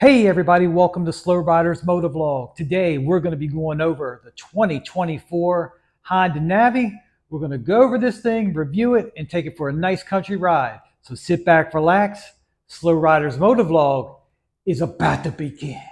Hey everybody, welcome to Slowriders Motovlog. Today we're going to be going over the 2024 Honda Navi. We're going to go over this thing, review it, and take it for a nice country ride. So sit back, relax. Slowriders Motovlog is about to begin.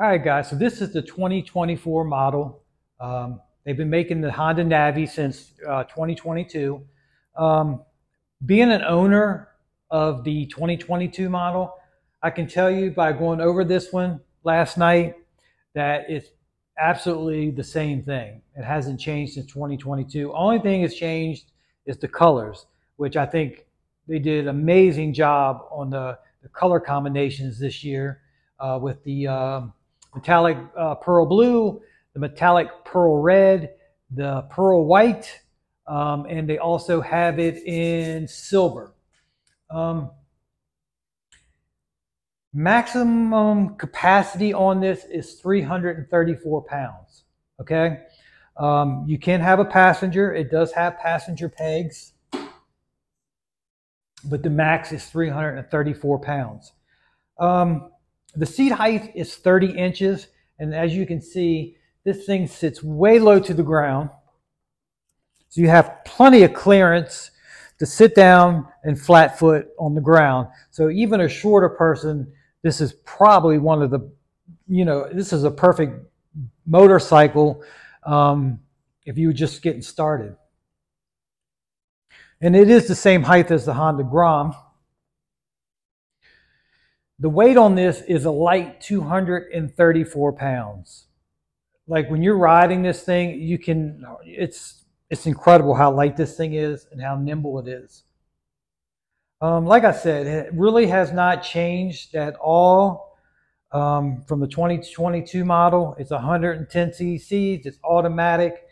All right, guys, so this is the 2024 model. Um, they've been making the Honda Navi since uh, 2022. Um, being an owner of the 2022 model, I can tell you by going over this one last night that it's absolutely the same thing. It hasn't changed since 2022. Only thing that's changed is the colors, which I think they did an amazing job on the, the color combinations this year uh, with the um, metallic uh, pearl blue, the metallic pearl red, the pearl white, um, and they also have it in silver. Um, maximum capacity on this is 334 pounds. Okay. Um, you can have a passenger. It does have passenger pegs, but the max is 334 pounds. Um, the seat height is 30 inches, and as you can see, this thing sits way low to the ground. So you have plenty of clearance to sit down and flat foot on the ground. So even a shorter person, this is probably one of the, you know, this is a perfect motorcycle um, if you were just getting started. And it is the same height as the Honda Grom. The weight on this is a light 234 pounds. Like when you're riding this thing, you can, it's, it's incredible how light this thing is and how nimble it is. Um, like I said, it really has not changed at all um, from the 2022 model. It's 110 cc's, it's automatic.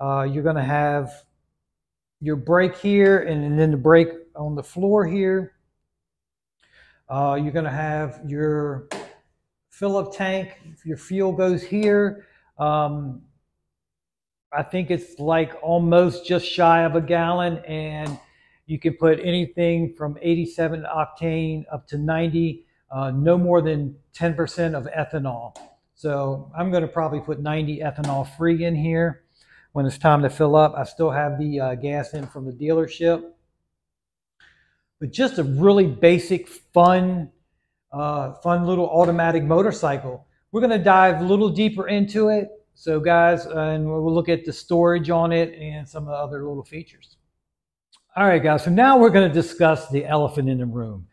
Uh, you're going to have your brake here and then the brake on the floor here. Uh, you're going to have your fill-up tank. Your fuel goes here. Um, I think it's like almost just shy of a gallon, and you can put anything from 87 octane up to 90, uh, no more than 10% of ethanol. So I'm going to probably put 90 ethanol free in here when it's time to fill up. I still have the uh, gas in from the dealership but just a really basic, fun, uh, fun little automatic motorcycle. We're going to dive a little deeper into it. So guys, uh, and we'll look at the storage on it and some of the other little features. All right, guys. So now we're going to discuss the elephant in the room.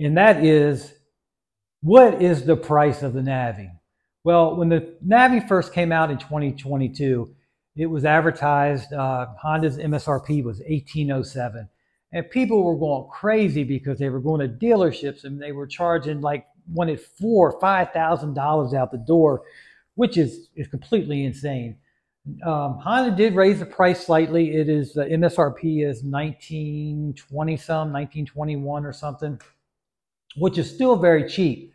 And that is, what is the price of the Navi? Well, when the Navi first came out in 2022, it was advertised, uh, Honda's MSRP was 1807 and people were going crazy because they were going to dealerships and they were charging like wanted four or five thousand dollars out the door, which is is completely insane. Um, Honda did raise the price slightly. It is the MSRP is 1920 some, 1921 or something, which is still very cheap.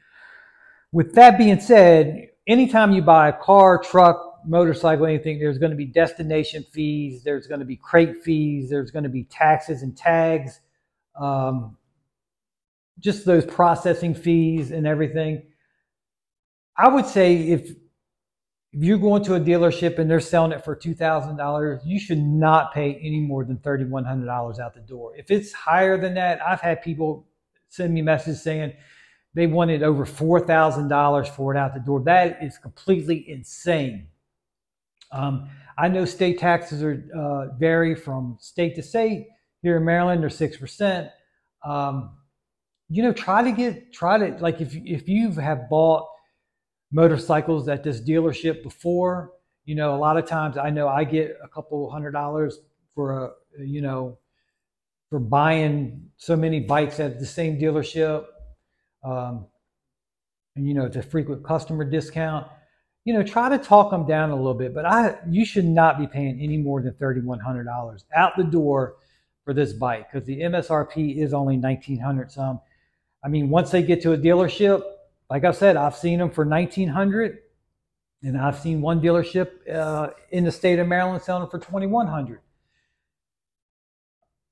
With that being said, anytime you buy a car, truck, motorcycle, anything, there's going to be destination fees, there's going to be crate fees, there's going to be taxes and tags, um, just those processing fees and everything. I would say if if you're going to a dealership and they're selling it for $2,000, you should not pay any more than $3,100 out the door. If it's higher than that, I've had people send me messages saying they wanted over $4,000 for it out the door. That is completely insane. Um, I know state taxes are uh, vary from state to state. Here in Maryland, they're six percent. Um, you know, try to get try to like if if you have bought motorcycles at this dealership before, you know, a lot of times I know I get a couple hundred dollars for a you know for buying so many bikes at the same dealership. Um, and you know, it's a frequent customer discount you know, try to talk them down a little bit. But I, you should not be paying any more than thirty-one hundred dollars out the door for this bike because the MSRP is only nineteen hundred some. I mean, once they get to a dealership, like I said, I've seen them for nineteen hundred, and I've seen one dealership uh, in the state of Maryland selling them for twenty-one hundred.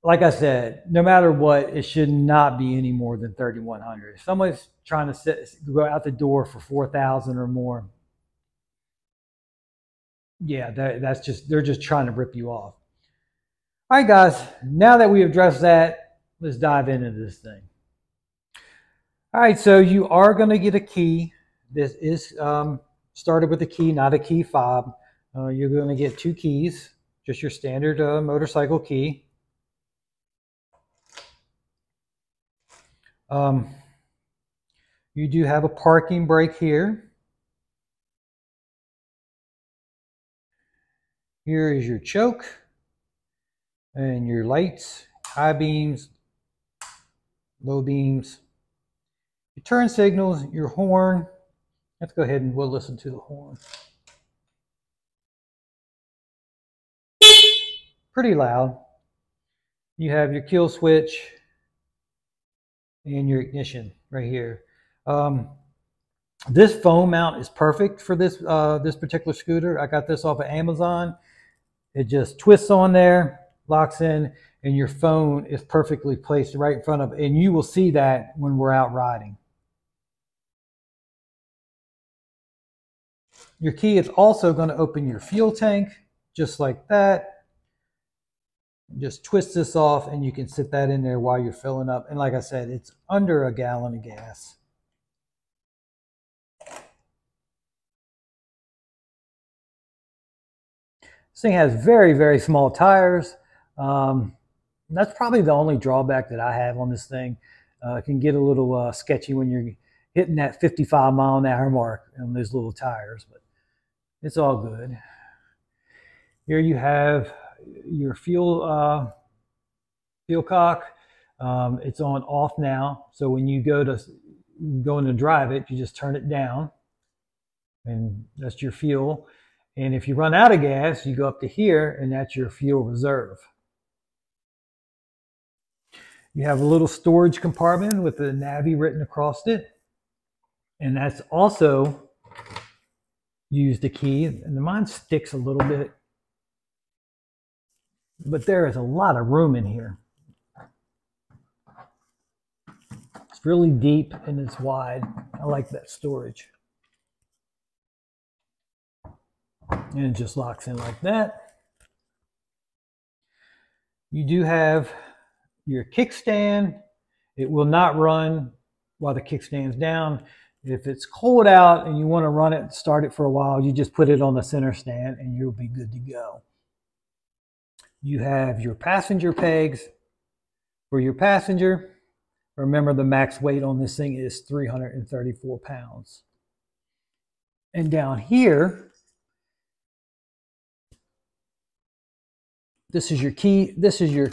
Like I said, no matter what, it should not be any more than thirty-one hundred. If someone's trying to sit, go out the door for four thousand or more, yeah, that, that's just they're just trying to rip you off. All right, guys. Now that we addressed that, let's dive into this thing. All right, so you are going to get a key. This is um, started with a key, not a key fob. Uh, you're going to get two keys, just your standard uh, motorcycle key. Um, you do have a parking brake here. Here is your choke and your lights, high beams, low beams, your turn signals, your horn. Let's go ahead and we'll listen to the horn. Pretty loud. You have your kill switch and your ignition right here. Um, this foam mount is perfect for this uh, this particular scooter. I got this off of Amazon. It just twists on there, locks in, and your phone is perfectly placed right in front of. And you will see that when we're out riding. Your key is also going to open your fuel tank, just like that. Just twist this off and you can sit that in there while you're filling up. And like I said, it's under a gallon of gas. This thing has very, very small tires. Um, that's probably the only drawback that I have on this thing. Uh, it can get a little uh, sketchy when you're hitting that 55 mile an hour mark on those little tires, but it's all good. Here you have your fuel uh, fuel cock. Um, it's on off now, so when you go to go in to drive it, you just turn it down, and that's your fuel. And if you run out of gas, you go up to here and that's your fuel reserve. You have a little storage compartment with the Navi written across it. And that's also used a key. And the mine sticks a little bit. But there is a lot of room in here. It's really deep and it's wide. I like that storage. And it just locks in like that. You do have your kickstand. It will not run while the kickstand's down. If it's cold out and you want to run it, start it for a while, you just put it on the center stand and you'll be good to go. You have your passenger pegs for your passenger. Remember the max weight on this thing is 334 pounds. And down here, This is your key. This is your,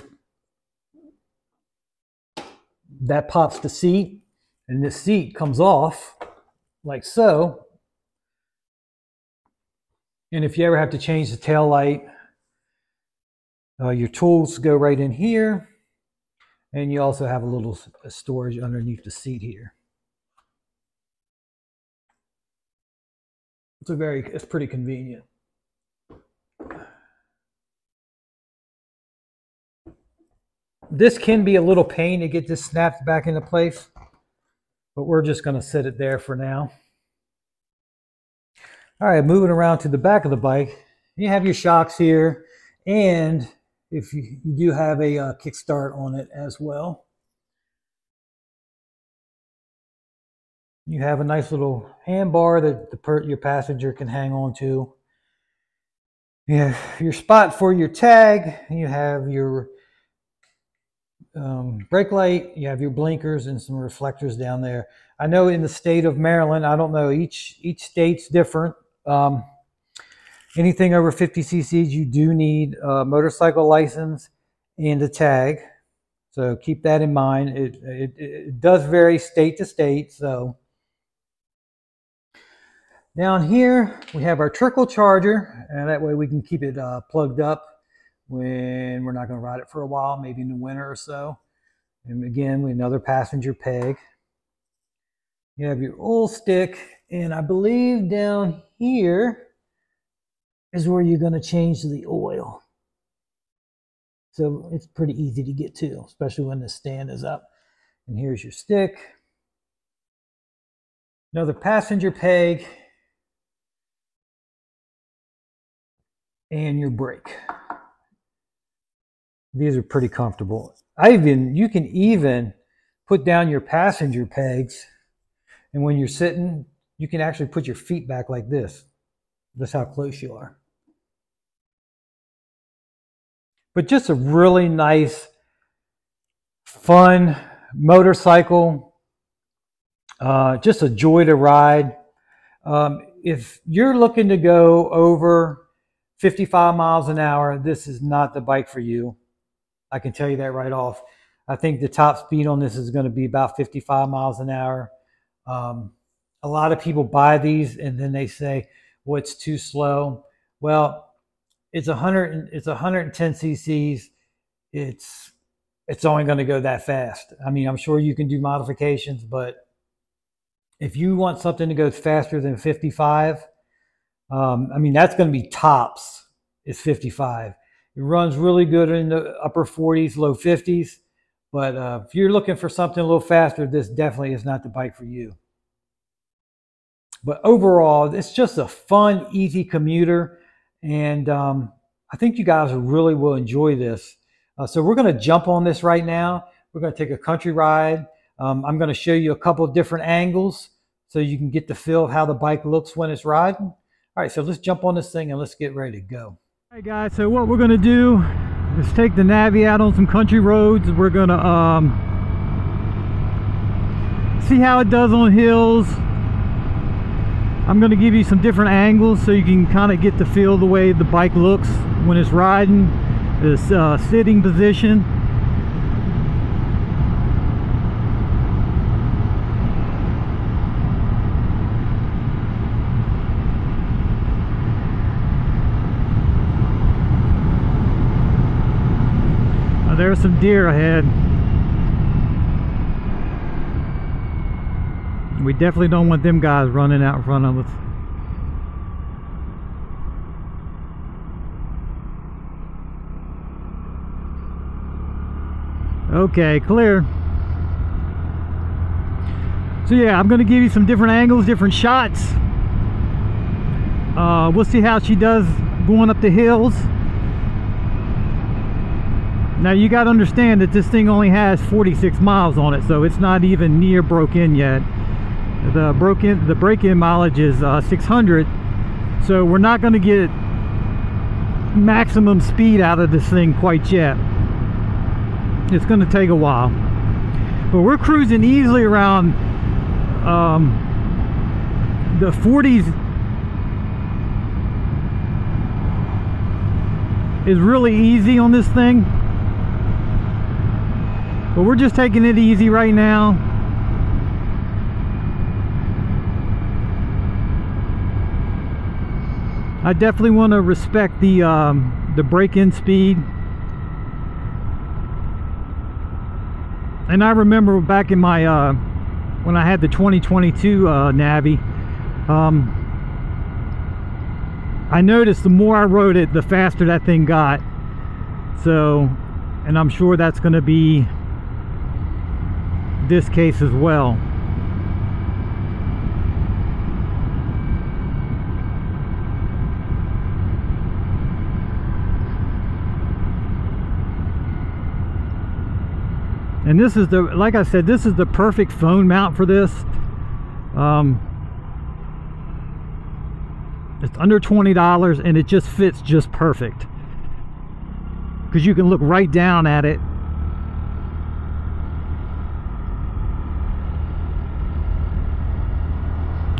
that pops the seat and this seat comes off like so. And if you ever have to change the tail light, uh, your tools go right in here. And you also have a little storage underneath the seat here. It's a very, it's pretty convenient. This can be a little pain to get this snapped back into place, but we're just going to sit it there for now. All right, moving around to the back of the bike, you have your shocks here, and if you, you do have a uh, kickstart on it as well. You have a nice little handbar that the your passenger can hang on to. You have your spot for your tag. You have your um, brake light, you have your blinkers and some reflectors down there. I know in the state of Maryland, I don't know, each, each state's different. Um, anything over 50 cc's, you do need a motorcycle license and a tag. So keep that in mind. It, it, it does vary state to state. So Down here, we have our trickle charger, and that way we can keep it uh, plugged up when we're not going to ride it for a while, maybe in the winter or so. And again, another passenger peg. You have your oil stick, and I believe down here is where you're going to change the oil. So it's pretty easy to get to, especially when the stand is up. And here's your stick. Another passenger peg and your brake. These are pretty comfortable. I even you can even put down your passenger pegs, and when you're sitting, you can actually put your feet back like this. That's how close you are. But just a really nice, fun motorcycle. Uh, just a joy to ride. Um, if you're looking to go over 55 miles an hour, this is not the bike for you. I can tell you that right off. I think the top speed on this is going to be about 55 miles an hour. Um, a lot of people buy these and then they say, well, it's too slow. Well, it's 100, it's 110 cc's. It's, it's only going to go that fast. I mean, I'm sure you can do modifications, but if you want something to go faster than 55, um, I mean, that's going to be tops is 55. It runs really good in the upper 40s, low 50s. But uh, if you're looking for something a little faster, this definitely is not the bike for you. But overall, it's just a fun, easy commuter. And um, I think you guys really will enjoy this. Uh, so we're going to jump on this right now. We're going to take a country ride. Um, I'm going to show you a couple of different angles so you can get the feel of how the bike looks when it's riding. All right, so let's jump on this thing and let's get ready to go. Right, guys, so what we're going to do is take the Navi out on some country roads. We're going to um, see how it does on hills. I'm going to give you some different angles so you can kind of get the feel the way the bike looks when it's riding, this uh, sitting position. There's some deer ahead. We definitely don't want them guys running out in front of us. Okay, clear. So yeah, I'm going to give you some different angles, different shots. Uh, we'll see how she does going up the hills. Now you got to understand that this thing only has 46 miles on it, so it's not even near broke in yet. The broke in, the break-in mileage is uh, 600, so we're not going to get maximum speed out of this thing quite yet. It's going to take a while, but we're cruising easily around um, the 40s. Is really easy on this thing but we're just taking it easy right now. I definitely want to respect the um, the break-in speed. And I remember back in my uh, when I had the 2022 uh, Navi, um, I noticed the more I rode it, the faster that thing got. So, and I'm sure that's going to be this case as well. And this is the, like I said, this is the perfect phone mount for this. Um, it's under $20 and it just fits just perfect. Because you can look right down at it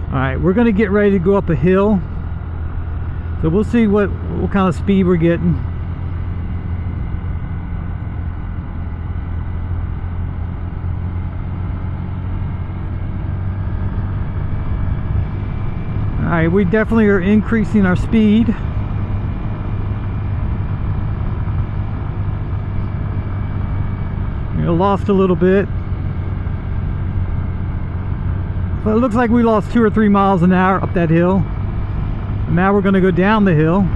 all right we're gonna get ready to go up a hill so we'll see what what kind of speed we're getting all right, we definitely are increasing our speed. Lost a little bit. But it looks like we lost two or three miles an hour up that hill. And now we're going to go down the hill.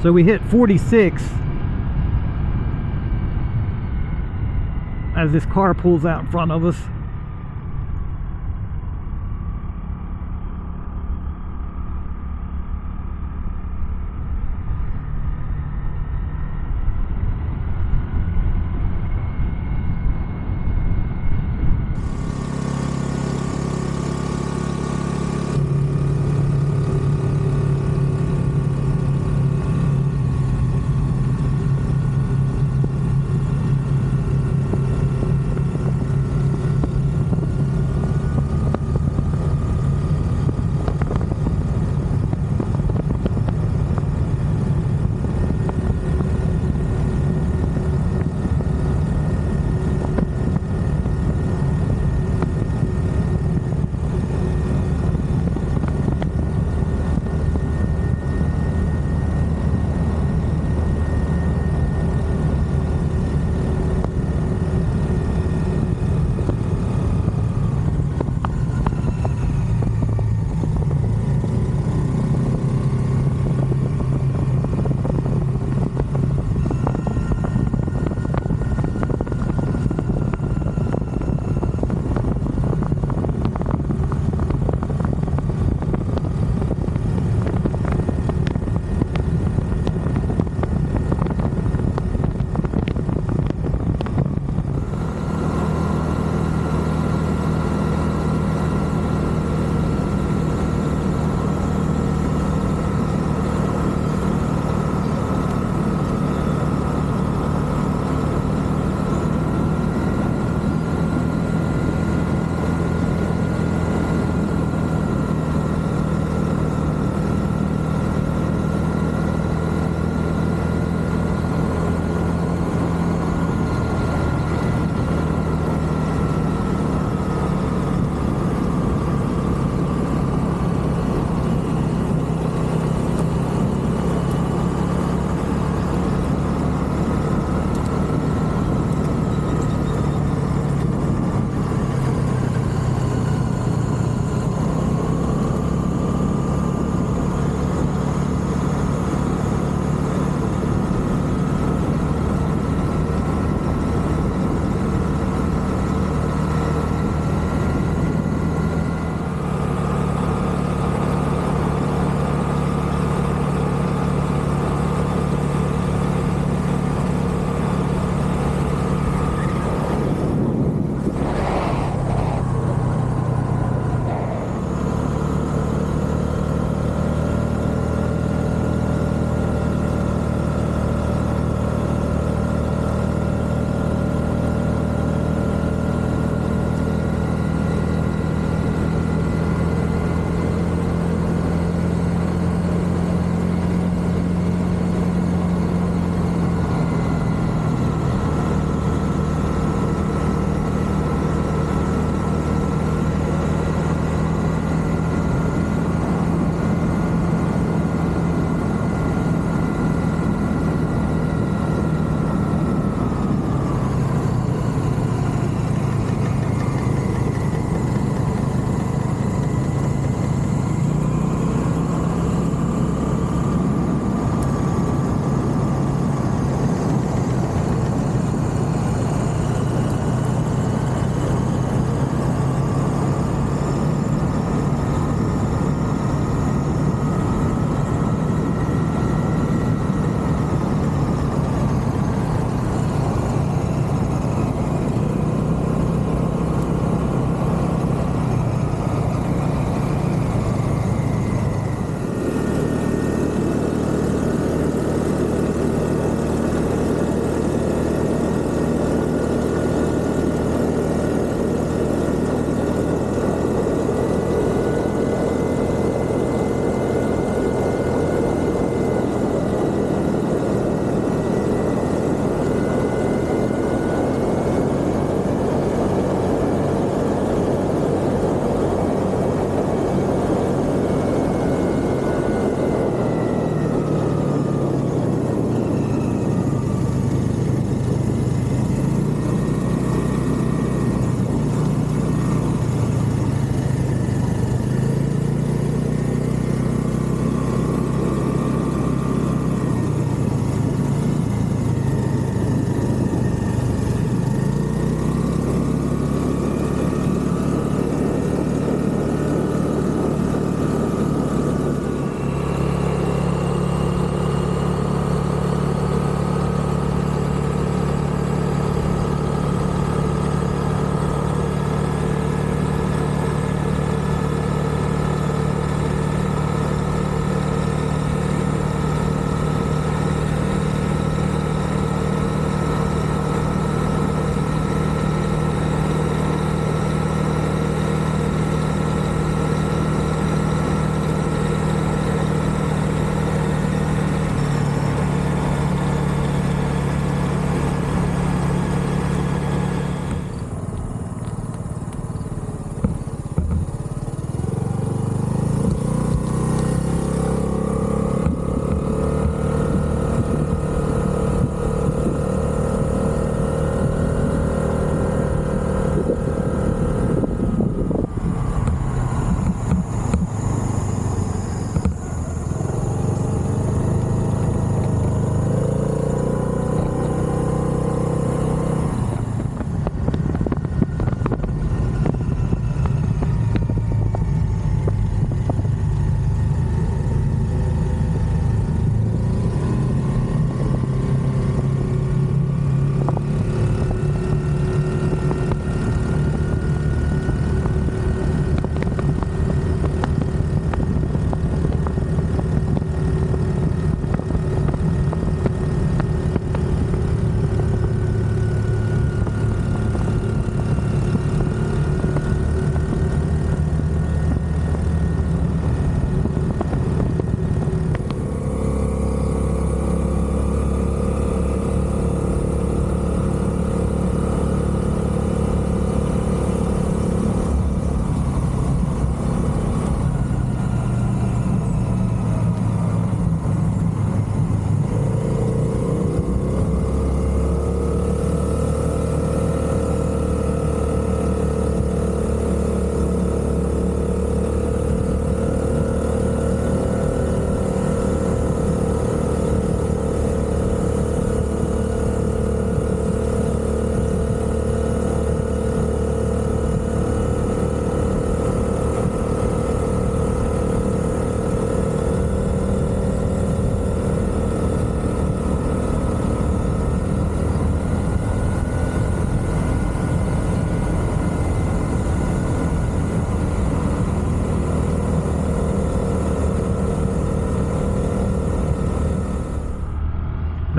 So we hit 46 as this car pulls out in front of us.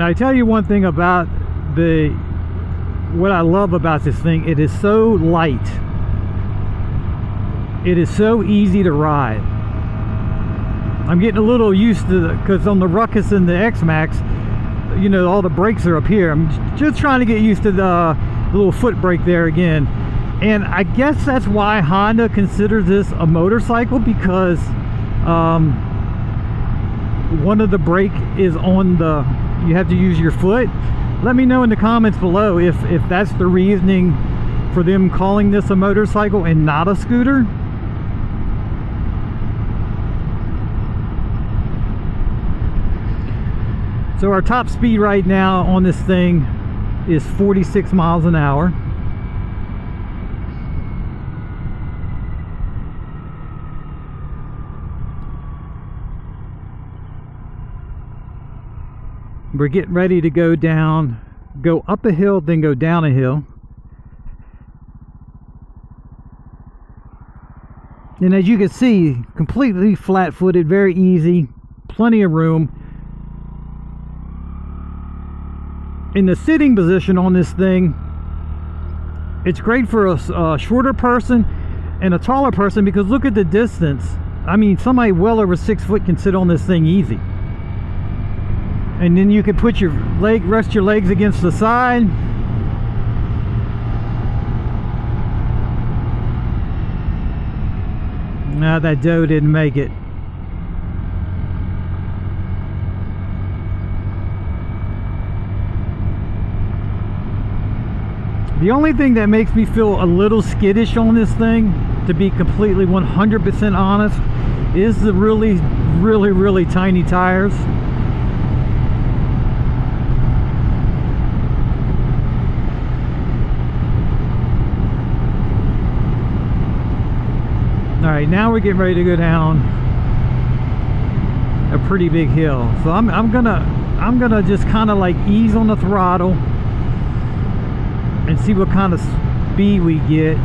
I tell you one thing about the what I love about this thing, it is so light. It is so easy to ride. I'm getting a little used to because on the Ruckus and the X-Max, you know, all the brakes are up here. I'm just trying to get used to the, the little foot brake there again. And I guess that's why Honda considers this a motorcycle because um, one of the brake is on the, you have to use your foot. Let me know in the comments below if, if that's the reasoning for them calling this a motorcycle and not a scooter. So our top speed right now on this thing is 46 miles an hour. We're getting ready to go down go up a hill then go down a hill. And as you can see completely flat-footed very easy plenty of room. In the sitting position on this thing it's great for a, a shorter person and a taller person because look at the distance. I mean somebody well over six foot can sit on this thing easy and then you can put your leg rest your legs against the side. Now that doe didn't make it. The only thing that makes me feel a little skittish on this thing to be completely 100% honest is the really really really tiny tires all right now we're getting ready to go down a pretty big hill. So I'm, I'm gonna I'm gonna just kind of like ease on the throttle and see what kind of speed we get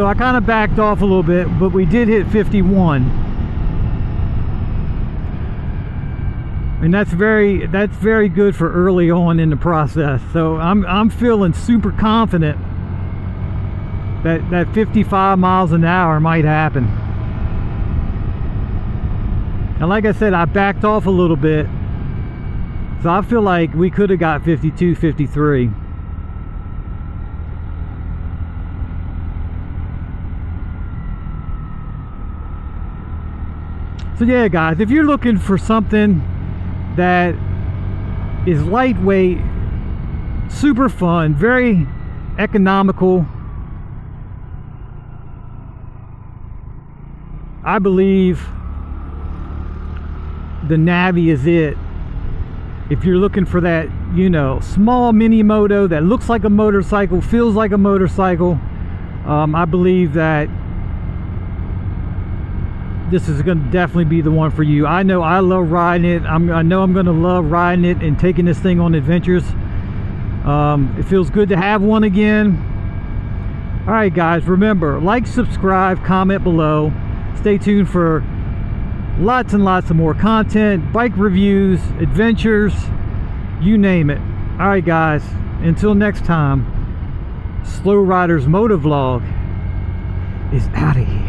So I kind of backed off a little bit, but we did hit 51. And that's very that's very good for early on in the process. So I'm I'm feeling super confident that that 55 miles an hour might happen. And like I said, I backed off a little bit. So I feel like we could have got 52, 53. So yeah, guys, if you're looking for something that is lightweight, super fun, very economical, I believe the Navi is it. If you're looking for that, you know, small mini moto that looks like a motorcycle, feels like a motorcycle, um, I believe that this is going to definitely be the one for you. I know I love riding it. I'm, I know I'm going to love riding it and taking this thing on adventures. Um, it feels good to have one again. All right, guys, remember, like, subscribe, comment below. Stay tuned for lots and lots of more content, bike reviews, adventures, you name it. All right, guys, until next time, Slowriders Motovlog is out of here.